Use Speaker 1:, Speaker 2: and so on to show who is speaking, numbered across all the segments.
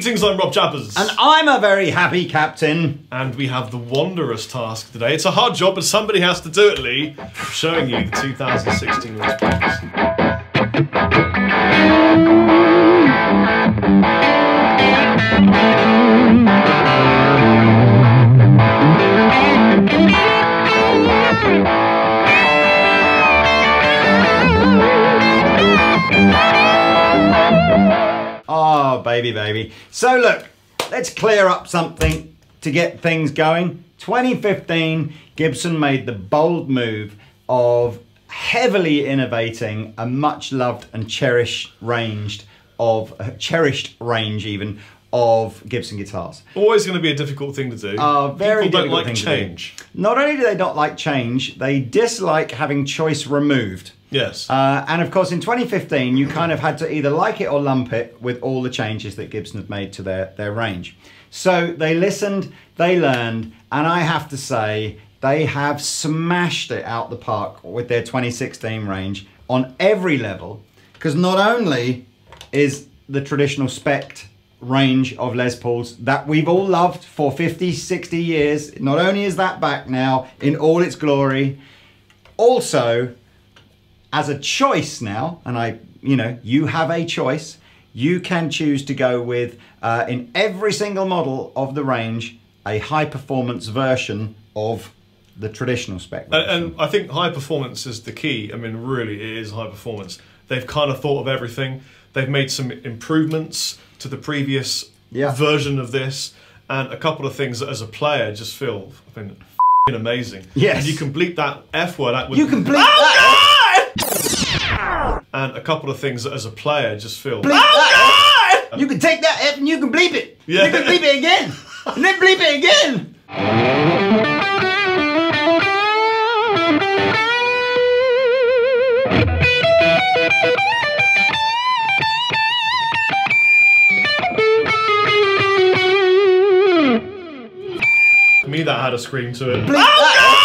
Speaker 1: Greetings, I'm Rob Chappers.
Speaker 2: And I'm a very happy captain.
Speaker 1: And we have the wondrous task today. It's a hard job, but somebody has to do it, Lee. Showing you the 2016 World
Speaker 2: baby, baby. So look, let's clear up something to get things going. 2015, Gibson made the bold move of heavily innovating a much loved and cherished range of uh, cherished range even of Gibson guitars.
Speaker 1: Always going to be a difficult thing to do.
Speaker 2: Uh, very
Speaker 1: People don't like change.
Speaker 2: Not only do they not like change, they dislike having choice removed.
Speaker 1: Yes.
Speaker 2: Uh, and of course, in 2015, you kind of had to either like it or lump it with all the changes that Gibson had made to their, their range. So they listened, they learned, and I have to say, they have smashed it out the park with their 2016 range on every level. Because not only is the traditional spec range of Les Pauls that we've all loved for 50, 60 years, not only is that back now in all its glory, also as a choice now, and I, you know, you have a choice. You can choose to go with, uh, in every single model of the range, a high performance version of the traditional spec.
Speaker 1: And, and I think high performance is the key. I mean, really, it is high performance. They've kind of thought of everything. They've made some improvements to the previous
Speaker 2: Yeah.
Speaker 1: version of this, and a couple of things that, as a player, just feel I mean, amazing.
Speaker 2: Yes.
Speaker 1: And you can bleep that f word out with.
Speaker 2: you can bleep
Speaker 1: Oh,
Speaker 2: that.
Speaker 1: And a couple of things that, as a player, just feel.
Speaker 2: Bleep oh, that. You can take that F and you can bleep it.
Speaker 1: Yeah.
Speaker 2: You can bleep it again. and then bleep it again.
Speaker 1: Me, that had a scream to it.
Speaker 2: Bleep that. Oh,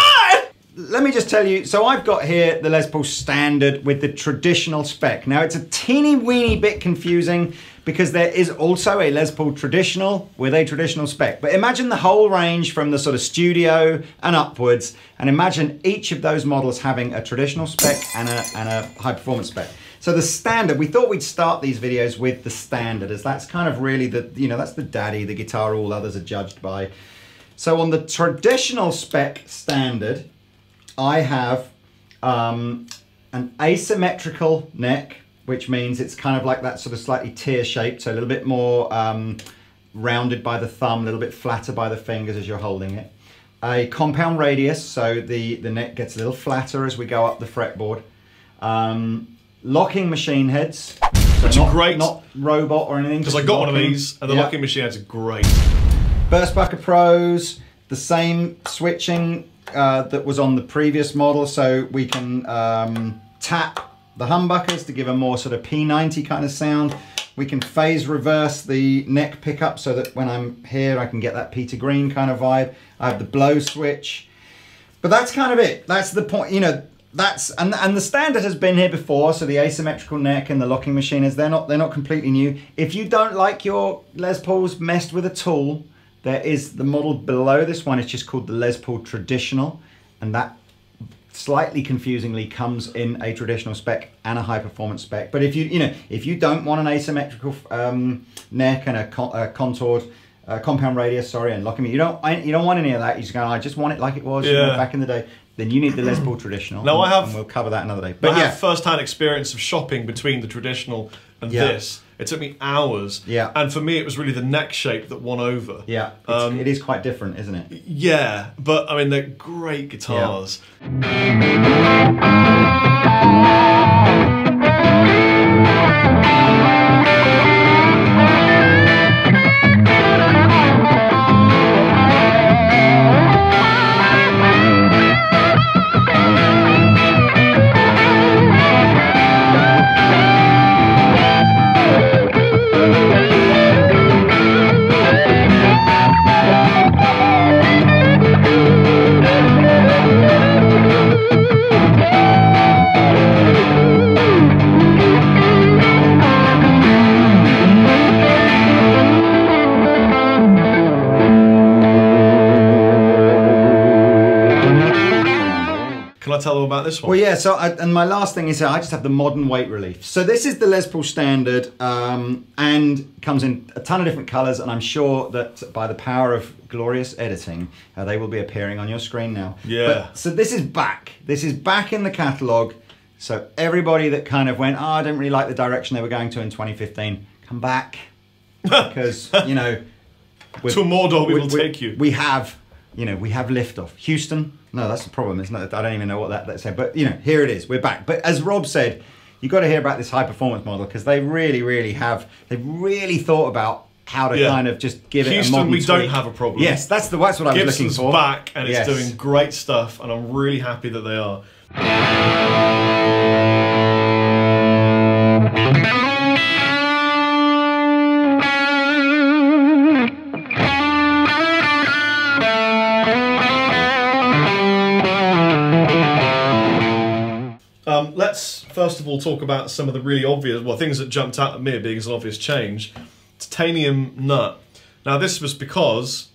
Speaker 2: Let me just tell you, so I've got here the Les Paul Standard with the traditional spec. Now it's a teeny weeny bit confusing because there is also a Les Paul Traditional with a traditional spec. But imagine the whole range from the sort of studio and upwards, and imagine each of those models having a traditional spec and a, and a high performance spec. So the standard, we thought we'd start these videos with the standard as that's kind of really the, you know, that's the daddy, the guitar all others are judged by. So on the traditional spec standard, I have um, an asymmetrical neck, which means it's kind of like that sort of slightly tear shaped, so a little bit more um, rounded by the thumb, a little bit flatter by the fingers as you're holding it. A compound radius, so the, the neck gets a little flatter as we go up the fretboard. Um, locking machine heads. So
Speaker 1: Which are
Speaker 2: not,
Speaker 1: great.
Speaker 2: Not robot or anything.
Speaker 1: Because I got one of these, and the
Speaker 2: Yeah.
Speaker 1: locking machine heads are great.
Speaker 2: Burstbucker Pros, the same switching uh, that was on the previous model, so we can um, tap the humbuckers to give a more sort of P90 kind of sound. We can phase reverse the neck pickup so that when I'm here I can get that Peter Green kind of vibe. I have the blow switch. But that's kind of it. That's the point, you know, that's and and the standard has been here before, so the asymmetrical neck and the locking machine is they're not they're not completely new. If you don't like your Les Pauls messed with a tool, there is the model below this one, it's just called the Les Paul Traditional, and that slightly confusingly comes in a traditional spec and a high performance spec. But if you you know if you don't want an asymmetrical um, neck and a, con- a contoured uh, compound radius, sorry, and locking me, you don't I- you don't want any of that. You just go, I just want it like it was you know, back in the day. Then you need the Les Paul Traditional.
Speaker 1: No, I have-
Speaker 2: and we'll cover that another day.
Speaker 1: But
Speaker 2: But
Speaker 1: I
Speaker 2: yeah,
Speaker 1: first-hand experience of shopping between the traditional and
Speaker 2: Yeah.
Speaker 1: this. It took me hours.
Speaker 2: Yeah.
Speaker 1: And for me, it was really the neck shape that won over.
Speaker 2: yeah,
Speaker 1: Um,
Speaker 2: it is quite different, isn't it?
Speaker 1: Yeah, but I mean, they're great guitars. want this one?
Speaker 2: Well, yeah. So, I, and my last thing is, uh, I just have the modern weight relief. So this is the Les Paul Standard, um, and comes in a ton of different colours. And I'm sure that by the power of glorious editing, uh, they will be appearing on your screen now.
Speaker 1: Yeah.
Speaker 2: But, so this is back. This is back in the catalogue. So everybody that kind of went, oh, I don't really like the direction they were going to in 2015, come back because you know.
Speaker 1: To Mordor we will
Speaker 2: we-
Speaker 1: take you.
Speaker 2: We have, you know, we have liftoff. Houston. No, that's the problem. It's not. I don't even know what that that said. But you know, here it is. We're back. But as Rob said, you got to hear about this high performance model because they really, really have. They've really thought about how to
Speaker 1: Yeah.
Speaker 2: kind of just give it a
Speaker 1: Houston,
Speaker 2: modern
Speaker 1: we don't
Speaker 2: tweak.
Speaker 1: have a problem.
Speaker 2: Yes, that's the that's what I was
Speaker 1: Gibson's
Speaker 2: looking for.
Speaker 1: back and it's
Speaker 2: Yes.
Speaker 1: doing great stuff, and I'm really happy that they are. Um, let's first of all talk about some of the really obvious, well, things that jumped out at me being as an obvious change. Titanium nut. Now, this was because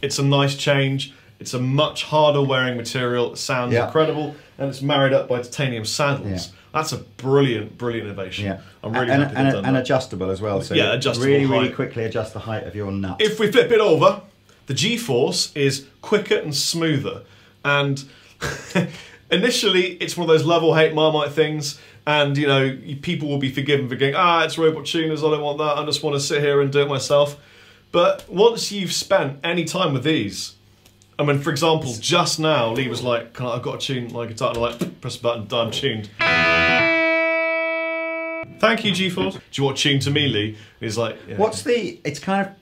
Speaker 1: it's a nice change. It's a much harder wearing material. It sounds
Speaker 2: Yeah.
Speaker 1: incredible, and it's married up by titanium saddles.
Speaker 2: Yeah.
Speaker 1: That's a brilliant, brilliant innovation.
Speaker 2: Yeah,
Speaker 1: I'm really
Speaker 2: and,
Speaker 1: happy
Speaker 2: and, and
Speaker 1: that.
Speaker 2: adjustable as well. So
Speaker 1: Yeah, adjustable
Speaker 2: Really, really quickly adjust the height of your nut.
Speaker 1: If we flip it over, the G-force is quicker and smoother. And initially, it's one of those level hate Marmite things. And you know, people will be forgiven for going, ah, it's robot tuners. I don't want that. I just want to sit here and do it myself. But once you've spent any time with these, I mean, for example, just now, Lee was like, Can I, I've got to tune my guitar. And I'm like, press the button, done, tuned. Thank you, G-force. Do you want to tune to me, Lee? And he's like, yeah.
Speaker 2: What's the? It's kind of.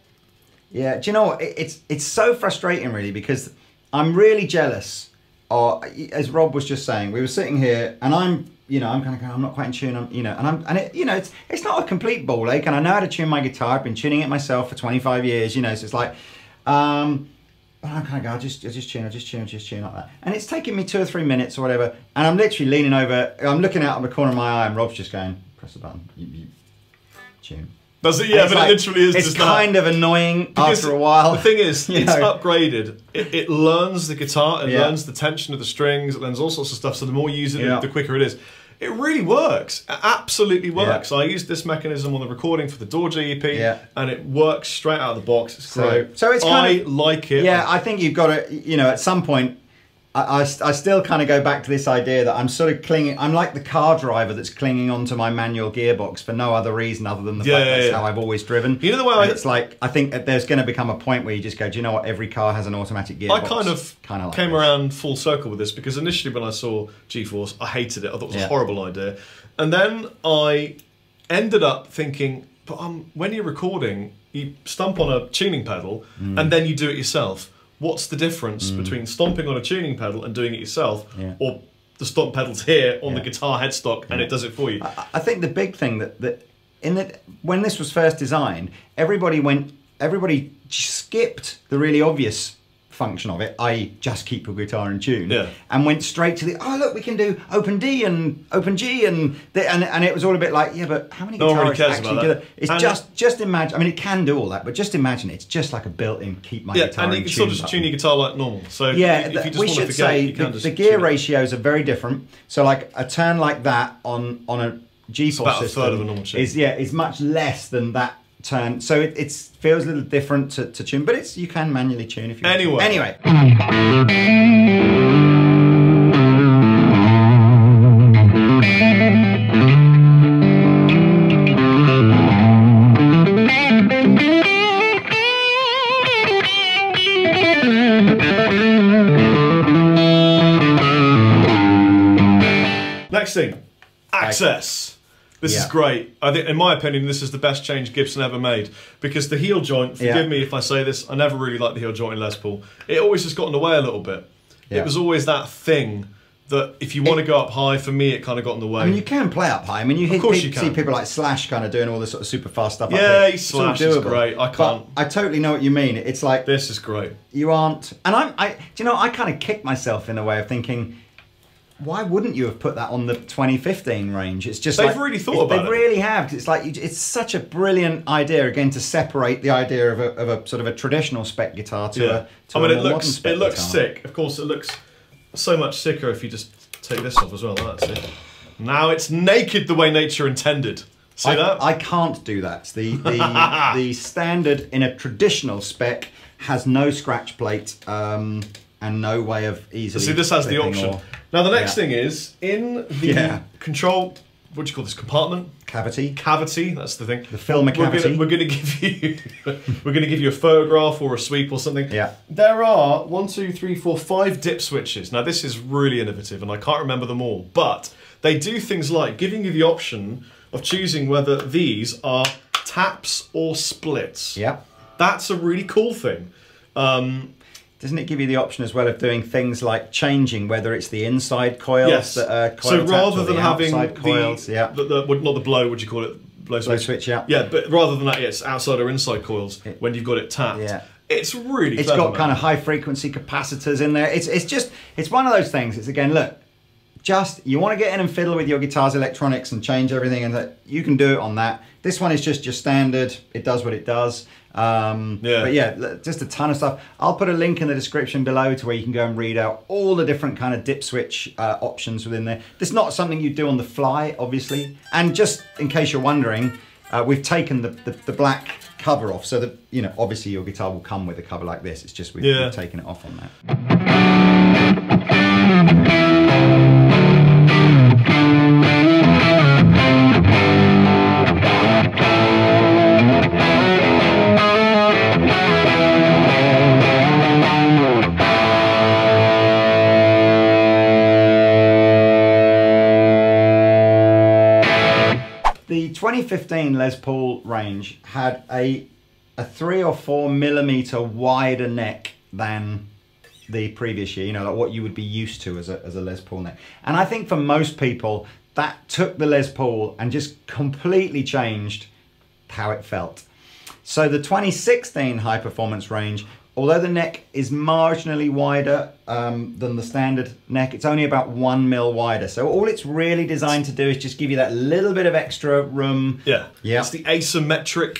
Speaker 2: Yeah. Do you know what? It- It's it's so frustrating, really, because I'm really jealous. Or as Rob was just saying, we were sitting here, and I'm, you know, I'm kind of going, I'm not quite in tune. I'm, you know, and I'm, and it, you know, it's it's not a complete ball ache, and I know how to tune my guitar. I've been tuning it myself for 25 years. You know, so it's like, um, but I'm kind of going, I just, I just tune, I just tune, I just tune like that. And it's taking me two or three minutes or whatever. And I'm literally leaning over, I'm looking out of the corner of my eye, and Rob's just going, press the button, you, you tune.
Speaker 1: Does it? Yeah, but
Speaker 2: like-
Speaker 1: it literally is
Speaker 2: It's
Speaker 1: just
Speaker 2: kind of annoying
Speaker 1: Because
Speaker 2: after a while.
Speaker 1: The thing is,
Speaker 2: you
Speaker 1: it's
Speaker 2: know.
Speaker 1: upgraded. It, it learns the guitar, it
Speaker 2: Yeah.
Speaker 1: learns the tension of the strings, it learns all sorts of stuff. So the more you use it,
Speaker 2: Yeah.
Speaker 1: the quicker it is. It really works. It absolutely works. I used this mechanism on the recording for the Dorje EP,
Speaker 2: Yeah.
Speaker 1: and it works straight out of the box. It's
Speaker 2: So-
Speaker 1: great.
Speaker 2: so it's
Speaker 1: I
Speaker 2: kind of-
Speaker 1: like it.
Speaker 2: Yeah, I think you've got to, you know, at some point, I, I, I still kind of go back to this idea that I'm sort of clinging, I'm like the car driver that's clinging onto my manual gearbox for no other reason other than the
Speaker 1: Yeah,
Speaker 2: fact
Speaker 1: yeah,
Speaker 2: that's
Speaker 1: yeah.
Speaker 2: how I've always driven.
Speaker 1: You know the way I-
Speaker 2: it's like, I think that there's going to become a point where you just go, do you know what, every car has an automatic gearbox.
Speaker 1: I kind of
Speaker 2: kind of like
Speaker 1: came
Speaker 2: this.
Speaker 1: around full circle with this because initially when I saw G-Force, I hated it. I thought it was a horrible idea. And then I ended up thinking, but um, when you're recording, you stomp on a tuning pedal
Speaker 2: Mm.
Speaker 1: and then you do it yourself. What's the difference mm. between stomping on a tuning pedal and doing it yourself,
Speaker 2: Yeah.
Speaker 1: or the stomp pedal's here on the guitar headstock and it does it for you?
Speaker 2: I- I think the big thing that that in that when this was first designed, everybody went, everybody skipped the really obvious function of it, I just keep your guitar in tune,
Speaker 1: Yeah.
Speaker 2: and went straight to the oh look, we can do open D and open G and the, and and it was all a bit like yeah, but how many
Speaker 1: No one really cares
Speaker 2: actually
Speaker 1: about
Speaker 2: do
Speaker 1: that.
Speaker 2: It's
Speaker 1: And-
Speaker 2: just just imagine. I mean, it can do all that, but just imagine it's just like a built-in keep my
Speaker 1: yeah,
Speaker 2: guitar
Speaker 1: and you can
Speaker 2: tune.
Speaker 1: sort of just tune your guitar like normal. So
Speaker 2: Yeah,
Speaker 1: if you just
Speaker 2: we
Speaker 1: want to
Speaker 2: should
Speaker 1: forget,
Speaker 2: say
Speaker 1: you can
Speaker 2: the, the gear ratios are very different. So like a turn like that on on a G-force
Speaker 1: a
Speaker 2: system
Speaker 1: third of a normal tune.
Speaker 2: is yeah is much less than that turn. So it it's, feels a little different to, to tune, but it's you can manually tune if you
Speaker 1: Anyway.
Speaker 2: want. Anyway,
Speaker 1: Next thing, access. This is great. I think, in my opinion, this is the best change Gibson ever made because the heel joint. Forgive
Speaker 2: Yeah.
Speaker 1: me if I say this. I never really liked the heel joint in Les Paul. It always just got in the way a little bit.
Speaker 2: Yeah.
Speaker 1: It was always that thing that if you want to go up high, for me, it kind of got in the way.
Speaker 2: I mean you can play up high. I mean you, hear,
Speaker 1: course
Speaker 2: pe-
Speaker 1: you can.
Speaker 2: see people like Slash kind of doing all this sort of super fast stuff.
Speaker 1: Yeah,
Speaker 2: there.
Speaker 1: he's
Speaker 2: It's all
Speaker 1: Slash is great. I can't-
Speaker 2: I totally know what you mean. It's like
Speaker 1: this is great.
Speaker 2: you aren't and i'm i do you know i kind of kick myself in a way of thinking why wouldn't you have put that on the 2015 range it's just
Speaker 1: They've
Speaker 2: like-
Speaker 1: really thought
Speaker 2: it-
Speaker 1: about
Speaker 2: they
Speaker 1: it.
Speaker 2: really have it's like it's such a brilliant idea again to separate the idea of a, of a sort of a traditional spec guitar to
Speaker 1: Yeah.
Speaker 2: a to
Speaker 1: I mean,
Speaker 2: a
Speaker 1: it looks
Speaker 2: spec
Speaker 1: it looks
Speaker 2: guitar.
Speaker 1: sick. Of course, it looks so much sicker if you just take this off as well. That's it. Now it's naked the way nature intended. See
Speaker 2: I,
Speaker 1: that?
Speaker 2: I can't do that. The the, the standard in a traditional spec has no scratch plate um, and no way of easily.
Speaker 1: See, this has the option.
Speaker 2: or
Speaker 1: Now the next
Speaker 2: Yeah.
Speaker 1: thing is in the
Speaker 2: Yeah.
Speaker 1: control. What do you call this compartment?
Speaker 2: cavity.
Speaker 1: Cavity. That's the thing.
Speaker 2: The film
Speaker 1: We're gonna-
Speaker 2: cavity.
Speaker 1: We're going to give you. we're going to give you a photograph or a sweep or something.
Speaker 2: Yeah.
Speaker 1: There are one, two, three, four, five dip switches. Now this is really innovative, and I can't remember them all, but they do things like giving you the option of choosing whether these are taps or splits.
Speaker 2: Yeah.
Speaker 1: That's a really cool thing. Um,
Speaker 2: Doesn't it give you the option as well of doing things like changing whether it's the inside coils
Speaker 1: yes.
Speaker 2: that are coil
Speaker 1: so rather than
Speaker 2: the
Speaker 1: having
Speaker 2: outside
Speaker 1: the,
Speaker 2: coils, yeah,
Speaker 1: the, the, not the blow, would you call it? Blow
Speaker 2: blow
Speaker 1: switch.
Speaker 2: switch, yeah,
Speaker 1: Yeah, but rather than that, it's outside or inside coils when you've got it tapped.
Speaker 2: Yeah.
Speaker 1: It's really
Speaker 2: It's
Speaker 1: clever,
Speaker 2: got
Speaker 1: man.
Speaker 2: kind of high frequency capacitors in there. It's it's just it's one of those things. It's again, look, just you want to get in and fiddle with your guitar's electronics and change everything, and that you can do it on that. This one is just your standard. It does what it does. Um,
Speaker 1: Yeah.
Speaker 2: But yeah, just a ton of stuff. I'll put a link in the description below to where you can go and read out all the different kind of dip switch uh, options within there. This is not something you do on the fly, obviously. And just in case you're wondering, uh, we've taken the, the, the black cover off so that, you know, obviously your guitar will come with a cover like this. It's just we've,
Speaker 1: Yeah.
Speaker 2: we've taken it off on that. 2015 Les Paul range had a a three or four millimeter wider neck than the previous year. You know, like what you would be used to as a as a Les Paul neck. And I think for most people, that took the Les Paul and just completely changed how it felt. So the 2016 high performance range, although the neck is marginally wider um, than the standard neck, it's only about one mil wider. So all it's really designed to do is just give you that little bit of extra room.
Speaker 1: Yeah.
Speaker 2: Yeah.
Speaker 1: It's the asymmetric,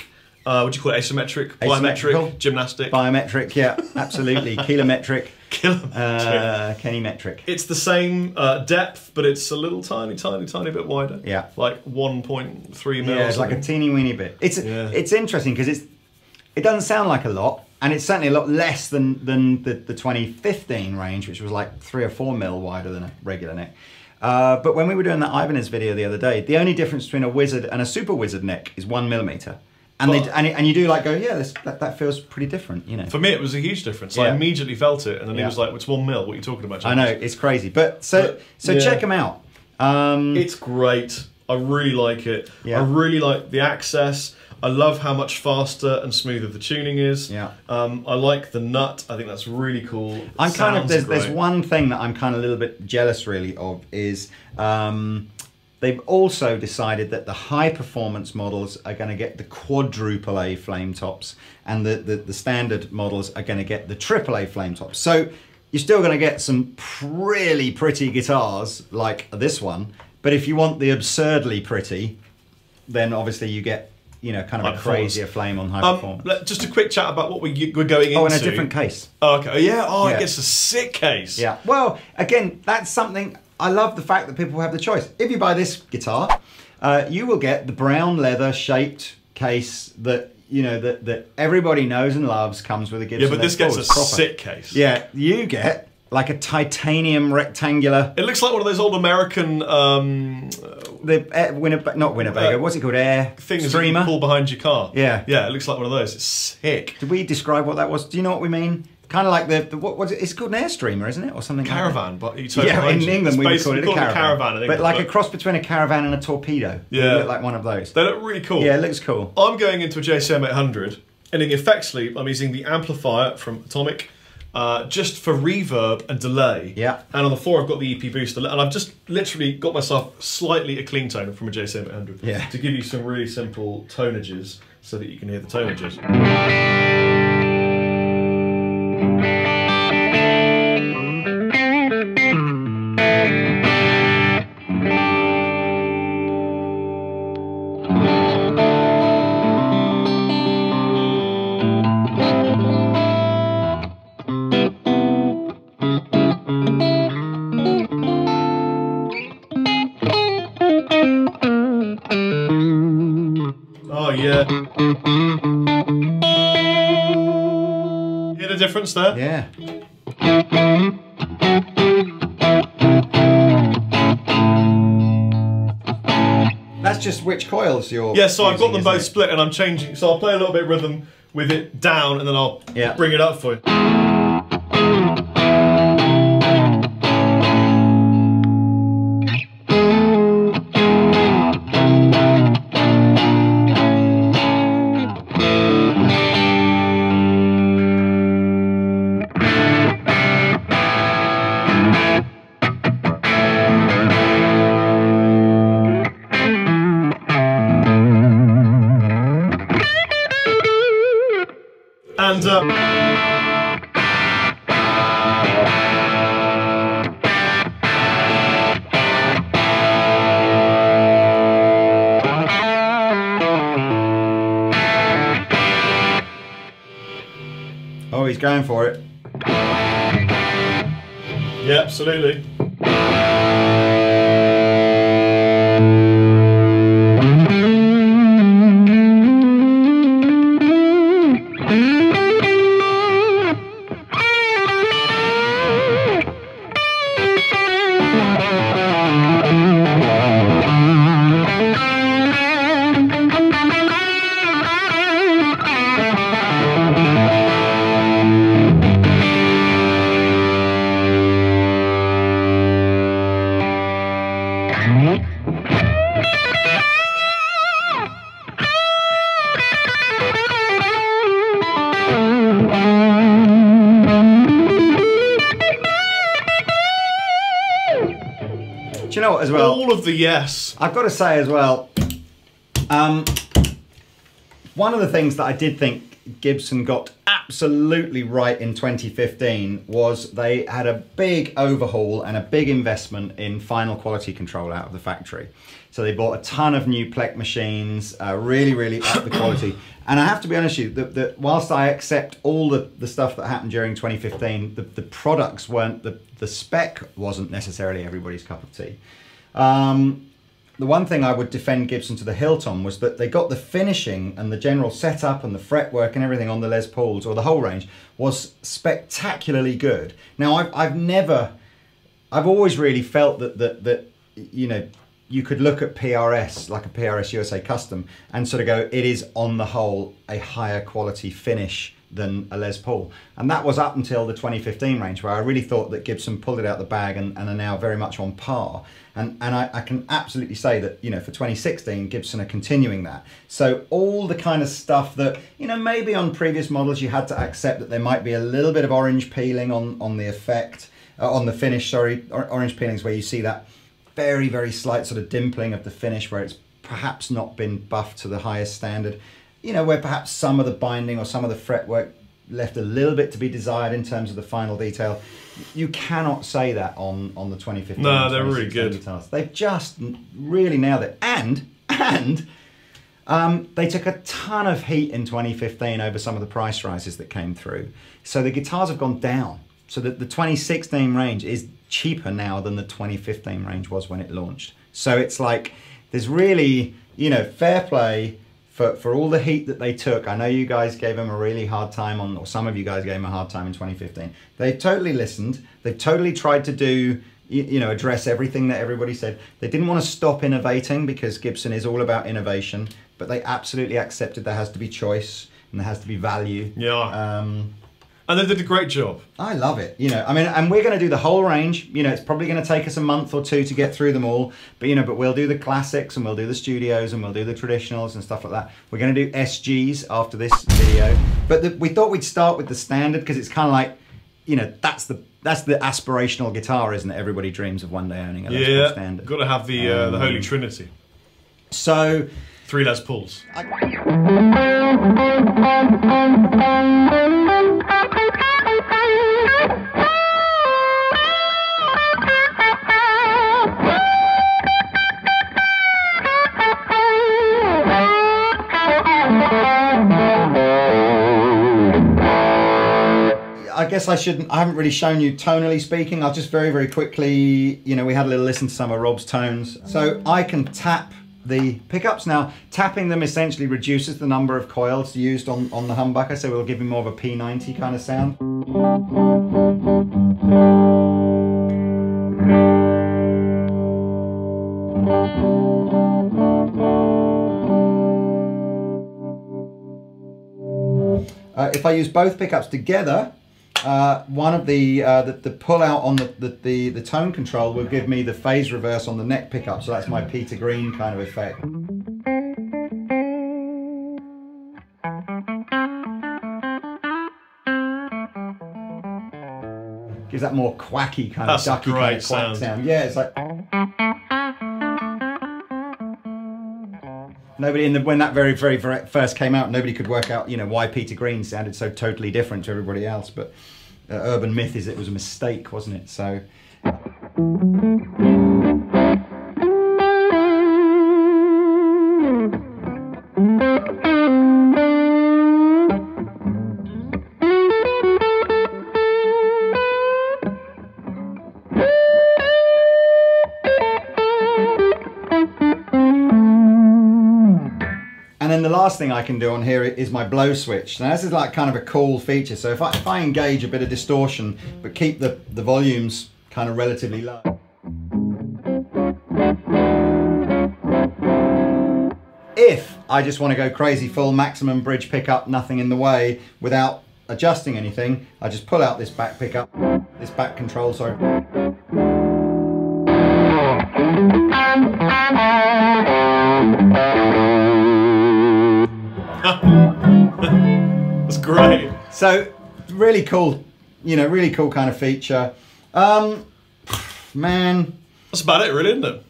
Speaker 1: uh, what do you call it? Asymmetric, biometric, gymnastic,
Speaker 2: Biometric, yeah, absolutely. Kilometric,
Speaker 1: kilometric.
Speaker 2: uh, Kennymetric.
Speaker 1: It's the same uh, depth, but it's a little tiny, tiny, tiny bit wider.
Speaker 2: Yeah.
Speaker 1: Like 1.3 mil.
Speaker 2: Yeah, it's like a teeny weeny bit. It's
Speaker 1: Yeah.
Speaker 2: it's interesting because it's it doesn't sound like a lot, and it's certainly a lot less than than the, the 2015 range, which was like three or four mil wider than a regular neck. Uh, but when we were doing that Ibanez video the other day, the only difference between a wizard and a super wizard neck is one millimeter, and they and, and you do like go, yeah, this, that that feels pretty different, you know.
Speaker 1: For me, it was a huge difference. I immediately felt it, and then he was like, "It's one mil. What are you talking about?"
Speaker 2: I know it's crazy, but so
Speaker 1: But,
Speaker 2: so
Speaker 1: yeah.
Speaker 2: check them out. Um,
Speaker 1: It's great. I really like it.
Speaker 2: Yeah.
Speaker 1: I really like the access. I love how much faster and smoother the tuning is.
Speaker 2: Yeah.
Speaker 1: Um, I like the nut. I think that's really cool. It
Speaker 2: I'm kind of there's there's one thing that I'm kind of a little bit jealous really of is um, they've also decided that the high performance models are going to get the quadruple A flame tops and the, the, the standard models are going to get the triple A flame tops. So you're still going to get some really pretty guitars like this one, but if you want the absurdly pretty, then obviously you get you know kind of
Speaker 1: High
Speaker 2: a crazier flame on high
Speaker 1: Um,
Speaker 2: performance.
Speaker 1: let- just a quick chat about what we, we're going
Speaker 2: Oh,
Speaker 1: into.
Speaker 2: Oh, in a different case.
Speaker 1: Oh, okay. Yeah. Oh,
Speaker 2: Yeah.
Speaker 1: it gets a sick case.
Speaker 2: Yeah. Well, again, that's something I love the fact that people have the choice. If you buy this guitar, uh, you will get the brown leather shaped case that you know that that everybody knows and loves comes with a Gibson.
Speaker 1: Yeah, but this gets a
Speaker 2: proper.
Speaker 1: sick case.
Speaker 2: Yeah, you get like a titanium rectangular.
Speaker 1: It looks like one of those old American um,
Speaker 2: The Air, Winneba- not Winnebago.
Speaker 1: Uh,
Speaker 2: what's it called? Air
Speaker 1: things that
Speaker 2: Streamer.
Speaker 1: you pull behind your car.
Speaker 2: Yeah.
Speaker 1: Yeah, it looks like one of those. It's sick.
Speaker 2: Did we describe what that was? Do you know what we mean? Kind of like the, the what was it? It's called an Airstreamer, isn't it, or something? like that?
Speaker 1: Caravan, but you
Speaker 2: Yeah, in. England
Speaker 1: It's
Speaker 2: we would call it a caravan.
Speaker 1: caravan in
Speaker 2: but like a cross between a caravan and a torpedo.
Speaker 1: Yeah.
Speaker 2: It looked like one of those.
Speaker 1: They look really cool.
Speaker 2: Yeah, it looks cool.
Speaker 1: I'm going into a JCM 800, and in the effects loop, I'm using the Amplifire from Atomic, uh, just for reverb and delay.
Speaker 2: Yeah.
Speaker 1: And on the floor, I've got the EP booster, and I've just literally got myself slightly a clean tone from a JCM 800.
Speaker 2: Yeah.
Speaker 1: To give you some really simple tonages, so that you can hear the tonages. Difference there.
Speaker 2: Yeah. That's just which coils you're.
Speaker 1: Yeah, so I've got them both
Speaker 2: it?
Speaker 1: split and I'm changing. So I'll play a little bit of rhythm with it down and then I'll
Speaker 2: Yeah.
Speaker 1: bring it up for you. All of the yes.
Speaker 2: I've got to say as well, um, one of the things that I did think Gibson got absolutely right in 2015 was they had a big overhaul and a big investment in final quality control out of the factory. So they bought a ton of new Plek machines, uh, really, really up the quality. And I have to be honest with you, that, that whilst I accept all the, the stuff that happened during 2015, the, the products weren't, the, the spec wasn't necessarily everybody's cup of tea. Um, the one thing I would defend Gibson to the hilt on was that they got the finishing and the general setup and the fretwork and everything on the Les Pauls or the whole range was spectacularly good. Now I've, I've never, I've always really felt that that that you know you could look at PRS like a PRS USA Custom and sort of go, it is on the whole a higher quality finish than a Les Paul. And that was up until the 2015 range where I really thought that Gibson pulled it out the bag and, and are now very much on par. And, and I, I can absolutely say that, you know, for 2016, Gibson are continuing that. So all the kind of stuff that, you know, maybe on previous models you had to accept that there might be a little bit of orange peeling on, on the effect, uh, on the finish, sorry, or, orange peelings where you see that very, very slight sort of dimpling of the finish where it's perhaps not been buffed to the highest standard. You know, where perhaps some of the binding or some of the fretwork left a little bit to be desired in terms of the final detail. You cannot say that on, on the 2015.
Speaker 1: No, they're really good.
Speaker 2: Guitars. They've just really nailed it. And, and, um, they took a ton of heat in 2015 over some of the price rises that came through. So the guitars have gone down. So that the 2016 range is cheaper now than the 2015 range was when it launched. So it's like there's really, you know, fair play for, for all the heat that they took. I know you guys gave them a really hard time on, or some of you guys gave them a hard time in 2015. They totally listened. They've totally tried to do you, you know, address everything that everybody said. They didn't want to stop innovating because Gibson is all about innovation, but they absolutely accepted there has to be choice and there has to be value.
Speaker 1: Yeah.
Speaker 2: Um,
Speaker 1: and they did a great job.
Speaker 2: I love it. You know, I mean, and we're going to do the whole range. You know, it's probably going to take us a month or two to get through them all. But you know, but we'll do the classics and we'll do the studios and we'll do the traditionals and stuff like that. We're going to do SGs after this video. But the, we thought we'd start with the standard because it's kind of like, you know, that's the that's the aspirational guitar, isn't it? Everybody dreams of one day owning a Les Paul
Speaker 1: Yeah,
Speaker 2: standard.
Speaker 1: got to have the uh, the Holy
Speaker 2: Um,
Speaker 1: Trinity.
Speaker 2: So
Speaker 1: Three Les Pauls.
Speaker 2: I guess I shouldn't. I haven't really shown you tonally speaking. I'll just very, very quickly. You know, we had a little listen to some of Rob's tones. So I can tap the pickups. Now, tapping them essentially reduces the number of coils used on, on the humbucker, so we'll give you more of a P90 kind of sound. Uh, if I use both pickups together, uh, one of the, uh, the, the pull out on the, the, the, the tone control will give me the phase reverse on the neck pickup, so that's my Peter Green kind of effect. Gives that more quacky kind
Speaker 1: That's
Speaker 2: of ducky kind of quack
Speaker 1: sound.
Speaker 2: sound. Yeah, it's like. Nobody in the when that very very very first came out, nobody could work out you know why Peter Green sounded so totally different to everybody else. But uh, urban myth is it was a mistake, wasn't it? So last thing I can do on here is my blow switch. Now this is like kind of a cool feature. So if I, if I engage a bit of distortion, but keep the, the volumes kind of relatively low. If I just want to go crazy full maximum bridge pickup, nothing in the way, without adjusting anything, I just pull out this back pickup, this back control, sorry.
Speaker 1: That's great.
Speaker 2: So really cool, you know, really cool kind of feature. Um, man,
Speaker 1: That's about it, really, isn't it?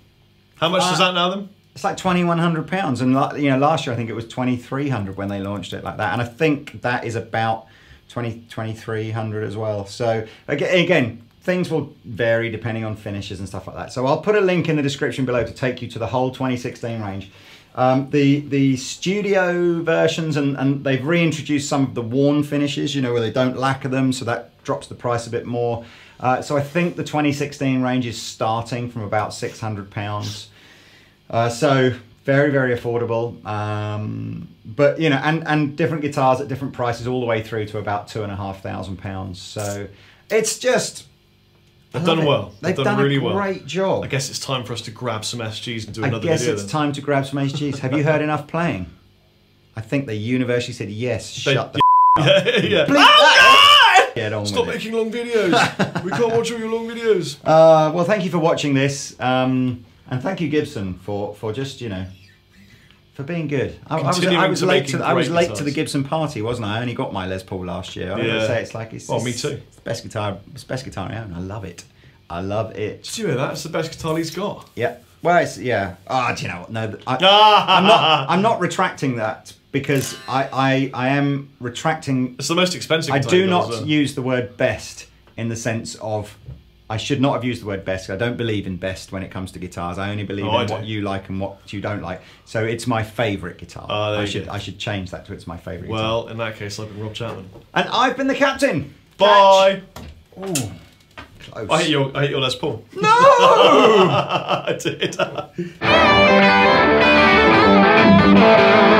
Speaker 1: How much
Speaker 2: Uh,
Speaker 1: that now then?
Speaker 2: it's like twenty one hundred pounds, and la- you know, last year I think it was twenty three hundred when they launched it like that, and I think that is about 20, 2300 as well. So again, again, things will vary depending on finishes and stuff like that. So I'll put a link in the description below to take you to the whole 2016 range. Um, the the studio versions and, and they've reintroduced some of the worn finishes, you know, where they don't lacquer them, so that drops the price a bit more. Uh, so I think the 2016 range is starting from about 600 pounds. Uh, so very very affordable. Um, but you know, and and different guitars at different prices, all the way through to about two and a half thousand pounds. So it's just
Speaker 1: They've done
Speaker 2: it.
Speaker 1: well.
Speaker 2: They've,
Speaker 1: done,
Speaker 2: done,
Speaker 1: really
Speaker 2: a
Speaker 1: well.
Speaker 2: great job.
Speaker 1: I guess it's time for us to grab some SGs and do another video.
Speaker 2: I guess
Speaker 1: video
Speaker 2: it's
Speaker 1: then.
Speaker 2: time to grab some HGs. Have you heard enough playing? I think they universally said yes.
Speaker 1: They-
Speaker 2: shut the
Speaker 1: yeah, yeah.
Speaker 2: bleep that. Get on
Speaker 1: Stop
Speaker 2: with it.
Speaker 1: making long videos. we can't watch all your long videos.
Speaker 2: Uh, well, thank you for watching this, um, and thank you Gibson for for just you know for being good. I, I was, I was
Speaker 1: to
Speaker 2: late to I was late to the Gibson party, wasn't I? I only got my Les Paul last year. I
Speaker 1: Yeah.
Speaker 2: say it's like it's,
Speaker 1: Oh, me too.
Speaker 2: It's the best guitar, it's the best guitar I own. I love it. I love it.
Speaker 1: Did you hear that? That's the best guitar he's got.
Speaker 2: Yeah. Well, it's yeah. Ah, do you know what? No, I! I'm not. I'm not retracting that because I I, I am retracting
Speaker 1: It's the most expensive
Speaker 2: I do not
Speaker 1: well.
Speaker 2: use the word best in the sense of I should not have used the word best. I don't believe in best when it comes to guitars. I only believe
Speaker 1: Oh,
Speaker 2: in what you like and what you don't like. So it's my favourite guitar.
Speaker 1: Oh,
Speaker 2: I should
Speaker 1: go.
Speaker 2: I should change that to it's my favourite guitar.
Speaker 1: Well, in that case, I've been Rob Chapman.
Speaker 2: And I've been the captain.
Speaker 1: Bye.
Speaker 2: Ooh, close.
Speaker 1: I hit your, I hit your Les Paul.
Speaker 2: no!
Speaker 1: I did.